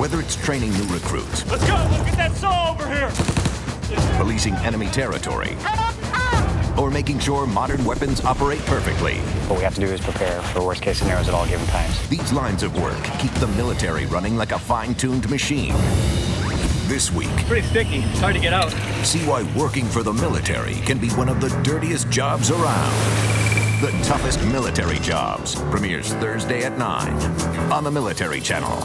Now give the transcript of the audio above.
Whether it's training new recruits, Let's go! Let's that saw over here! policing enemy territory, or making sure modern weapons operate perfectly, What we have to do is prepare for worst case scenarios at all given times. these lines of work keep the military running like a fine-tuned machine. This week, Pretty sticky. It's hard to get out. see why working for the military can be one of the dirtiest jobs around. The toughest military jobs premieres Thursday at 9 on the Military Channel.